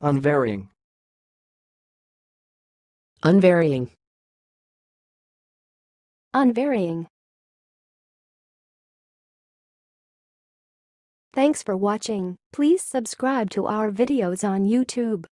Unvarying. unvarying, unvarying. Thanks for watching. Please subscribe to our videos on YouTube.